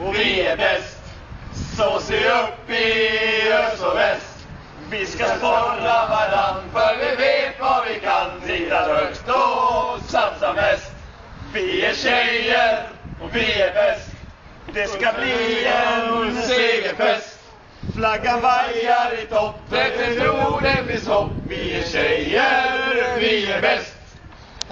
och vi är bäst. Så se upp i öst och väst. Vi ska sporra varann för vi vet vad vi kan. Titta högt och satsa mest. Vi är tjejer och vi är bäst. Det ska bli en segerfest. Flaggan vajar i topp, det tror det finns hopp. Vi är tjejer, vi är bäst.